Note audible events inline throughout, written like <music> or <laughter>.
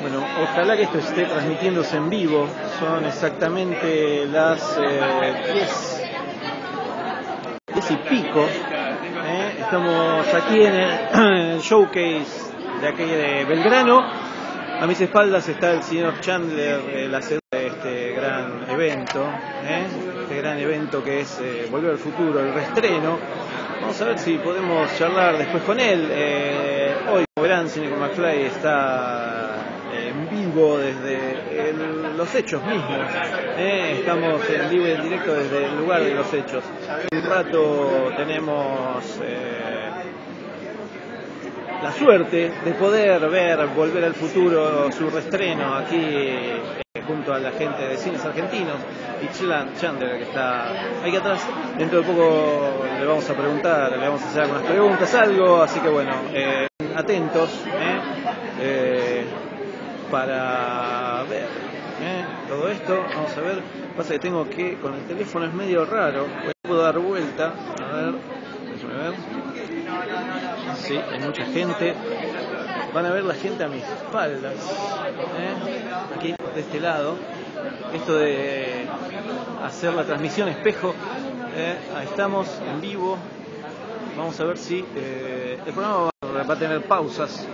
Bueno, ojalá que esto esté transmitiéndose en vivo. Son exactamente las eh, 10, 10 y pico. ¿eh? Estamos aquí en el <clears throat> showcase de aquí de Belgrano. A mis espaldas está el señor Chandler, eh, la de este gran evento, ¿eh? este gran evento que es eh, Volver al Futuro, el reestreno. Vamos a ver si podemos charlar después con él. Eh, hoy, como verán, Cine McFly está desde los hechos mismos. ¿eh? Estamos en vivo y en directo desde el lugar de los hechos. Un rato tenemos eh, la suerte de poder ver Volver al Futuro, su reestreno aquí eh, junto a la gente de cines argentinos y Chandler que está ahí atrás. Dentro de poco le vamos a preguntar, le vamos a hacer algunas preguntas, algo, así que bueno, atentos. Para ver ¿eh? todo esto. Vamos a ver, pasa que tengo que, con el teléfono es medio raro, puedo dar vuelta, a ver, déjame ver. Sí, hay mucha gente. Van a ver la gente a mis espaldas. ¿eh? Aquí, de este lado. Esto de hacer la transmisión espejo. ¿eh? Ahí estamos, en vivo. Vamos a ver si eh, el programa va a tener pausas.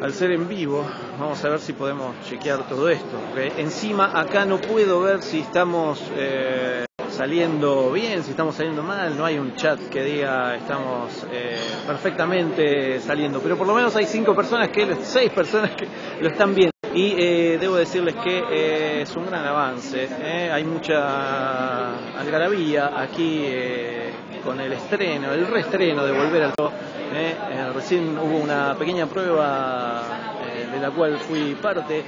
Al ser en vivo, vamos a ver si podemos chequear todo esto. ¿ok? Encima, acá no puedo ver si estamos eh, saliendo bien, si estamos saliendo mal. No hay un chat que diga estamos eh, perfectamente saliendo. Pero por lo menos hay cinco personas, que seis personas que lo están viendo. Y eh, debo decirles que eh, es un gran avance. ¿eh? Hay mucha algarabía aquí eh, con el estreno, el reestreno de Volver al. ¿eh? Eh, recién hubo una pequeña prueba eh, de la cual fui parte.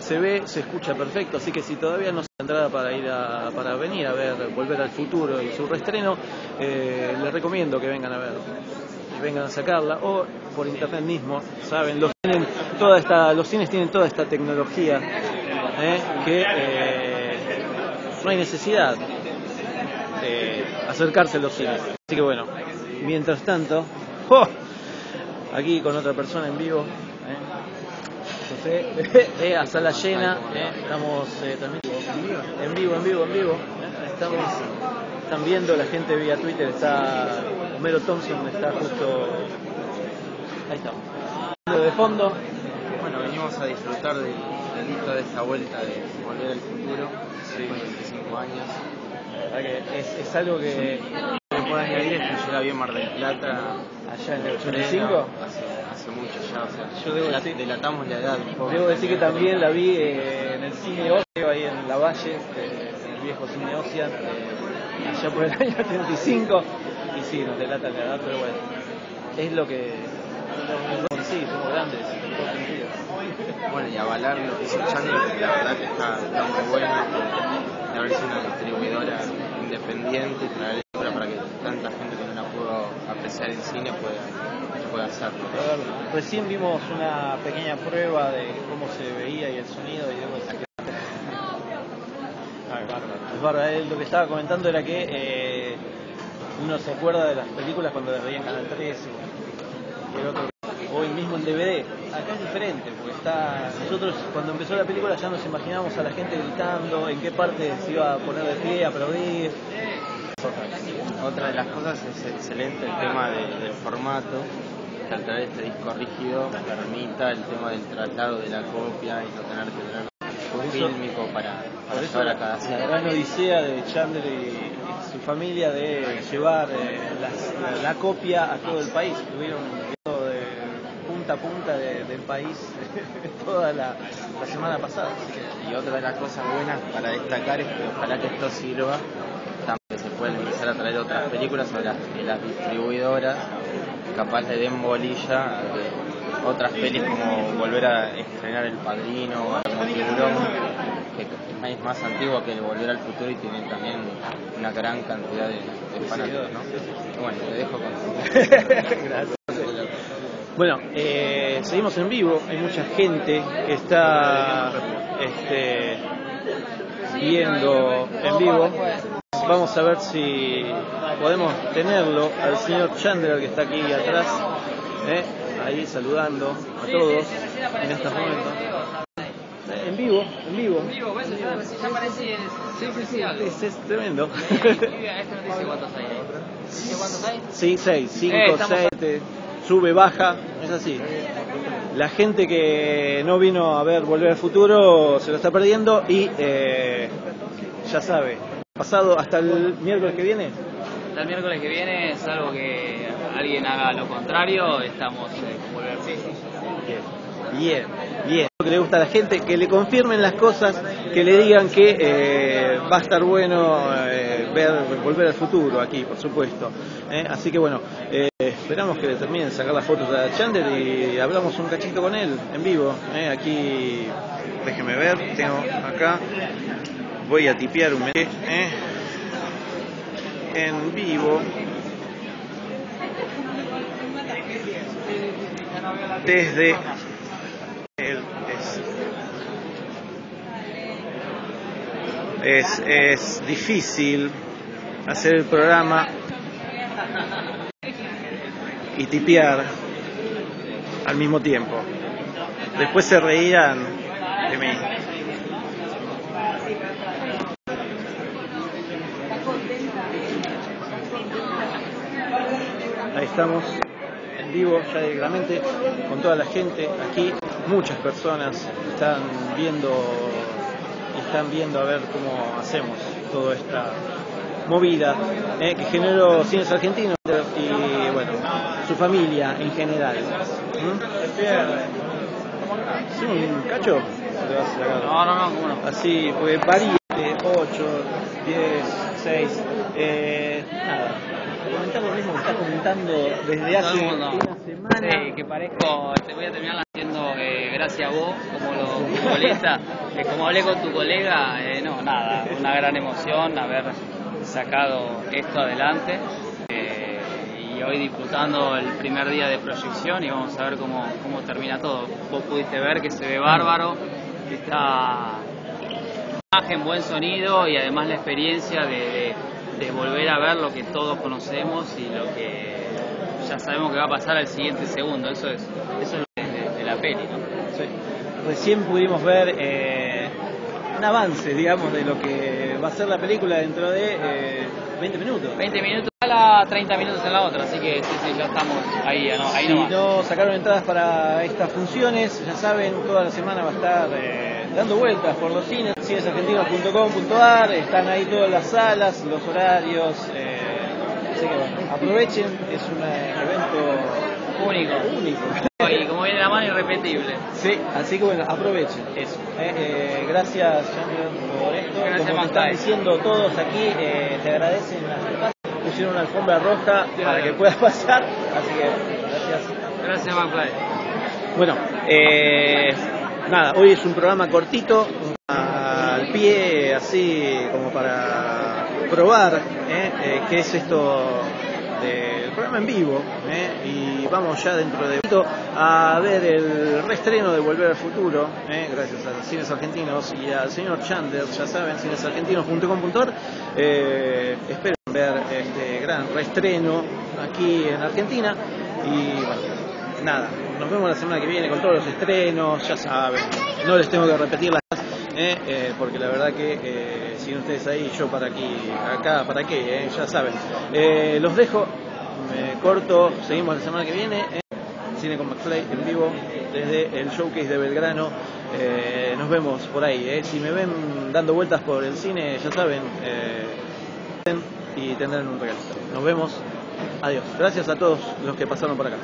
Se ve, se escucha perfecto, así que si todavía no se entrada para ir a, para venir a ver Volver al Futuro y su reestreno, les recomiendo que vengan a ver y vengan a sacarla o por internet mismo, saben, los tienen toda esta, los cines tienen toda esta tecnología que no hay necesidad de acercarse los cines. Así que bueno, mientras tanto, <laughs> aquí con otra persona en vivo. ¿eh? José, <laughs> eh, a sala llena, eh, estamos eh, transmitiendo en vivo, en vivo, en vivo. eh, Estamos, están viendo la gente vía Twitter, está Homero Thompson, está justo ahí estamos. De fondo, Bueno, venimos a disfrutar del de esta vuelta de Volver al Futuro, 25 años. la verdad que es, es algo que Lo que puedo añadir es que yo la vi en Mar del Plata allá en el 85 hace, hace mucho ya, o sea, Yo debo dela- decir- delatamos la edad un poco. Debo decir que también la vi eh, en el cine Ocio, ahí en La Valle, eh, en el viejo cine Ocean, eh, allá por el <laughs> año 85. Y sí, nos delata la edad, pero bueno, es lo que. lo sí, somos grandes, en todo sentido. Bueno, y avalar lo que hizo Chandler, la verdad que está, está muy bueno. De haber sido una distribuidora independiente y traer obra para que tanta gente que no la pudo apreciar en cine pueda, pueda hacerlo. A ver, recién vimos una pequeña prueba de cómo se veía y el sonido, y. Ah, es bárbaro. Es bárbaro. Él lo que estaba comentando era que eh, uno se acuerda de las películas cuando las veía en Canal 13 o el otro, hoy mismo en DVD. Acá es diferente, porque está. Nosotros cuando empezó la película ya nos imaginábamos a la gente gritando, en qué parte se iba a poner de pie, a aplaudir. Otra. De las cosas es excelente el tema de- del formato, que al traer este disco rígido permita el tema del traslado de la copia y no tener que tener un fílmico para, para eso llevar la, a cada la gran odisea de Chandler y, su familia de llevar eh, la, la copia a todo el país. De punta a punta de- del país <laughs> toda la, la semana pasada. Y otra de las cosas buenas para destacar es que ojalá que esto sirva también que se pueden empezar a traer otras películas o las, las distribuidoras capaz le den bolilla a que otras pelis como volver a estrenar El Padrino o que es más antiguo que el Volver al Futuro y tienen también una gran cantidad de, de fanáticos, ¿no? Bueno, te dejo con <laughs> <laughs> Gracias. Bueno, eh, seguimos en vivo. Hay mucha gente que está este, viendo en vivo. Vamos a ver si podemos tenerlo al señor Chandler que está aquí atrás. ¿eh? ahí saludando a todos en estos momentos. En vivo, en vivo. En vivo, ¿ves? Ya, en Sí, sí, sí, es, es tremendo. <laughs> Dice cuántos hay <laughs> ahí. ¿Dice cuántos hay? Sí, 6, 5, Eh, 7, sube, baja, es así. La gente que no vino a ver Volver al Futuro se lo está perdiendo y eh, ya sabe, pasado hasta el miércoles que viene, Hasta el miércoles que viene, salvo que alguien haga lo contrario, estamos eh, con volver. Sí, sí. Bien, bien. Lo que le gusta a la gente, que le confirmen las cosas, que le digan que eh, va a estar bueno eh, ver volver al futuro aquí, por supuesto. ¿eh? Así que bueno, eh, esperamos que le terminen de sacar las fotos a Chandler y hablamos un cachito con él en vivo. ¿eh? Aquí, déjeme ver, tengo acá, voy a tipear un mensaje ¿eh? en vivo. Desde el- es, es difícil hacer el programa y tipear al mismo tiempo. Después se reirán de mí. Ahí estamos en vivo ya directamente con toda la gente aquí. Muchas personas están viendo están viendo a ver cómo hacemos toda esta movida eh, que generó Cines Argentinos y bueno, su familia en general. ¿Mm? ¿Sí, un cacho? A. No, no, no, no. Así, pues varía de 8, 10, 6. Eh, nada, comentar lo mismo que está comentando desde hace el mundo. una semana. Sí, que parezco, te voy a terminar haciendo eh, gracias a vos, como los futbolistas, <laughs> que como hablé con tu colega, eh, no, nada, una gran emoción haber sacado esto adelante eh, y hoy disfrutando el primer día de proyección y vamos a ver cómo, cómo termina todo. Vos pudiste ver que se ve bárbaro, está imagen, buen sonido y además la experiencia de, volver a ver lo que todos conocemos y lo que ya sabemos que va a pasar al siguiente segundo. Eso es, eso es de- de la peli, ¿no? Sí. Recién pudimos ver eh, un avance, digamos, de lo que va a ser la película dentro de eh, 20 minutos. 20 minutos a la 30 minutos en la otra, así que sí, sí, ya estamos ahí, ¿no? ahí si nomás. no sacaron entradas para estas funciones, ya saben, toda la semana va a estar eh, dando vueltas por los cines, cinesargentinos.com.ar, están ahí todas las salas, los horarios, eh, así que bueno, aprovechen, es un eh, evento Único. único. Viene la mano, irrepetible. Sí, así que bueno, aprovechen eso. eh, eh, gracias, por esto. Gracias, Como están diciendo todos aquí, eh, te agradecen las. Pusieron una alfombra roja para que puedas <laughs> pasar, así que gracias. Gracias, McFly. Bueno, eh, nada, hoy es un programa cortito, al pie, así como para probar qué es esto del programa en vivo. eh, y vamos ya dentro de poquito a ver el reestreno de Volver al Futuro, eh, gracias a Cines Argentinos y al señor Chandler, ya saben, cinesargentinos.com.ar. Eh, espero ver este gran reestreno aquí en Argentina y bueno, nada, nos vemos la semana que viene con todos los estrenos, ya saben, no les tengo que repetir las eh, eh, porque la verdad que eh, ustedes ahí, yo para aquí, acá, para qué, eh, ya saben. Eh, los dejo, me corto, seguimos la semana que viene. eh, Cine con McFly en vivo desde el showcase de Belgrano. Eh, nos vemos por ahí. eh. Si me ven dando vueltas por el cine, ya saben, eh, y tendrán un regalo. Nos vemos. Adiós. Gracias a todos los que pasaron por acá.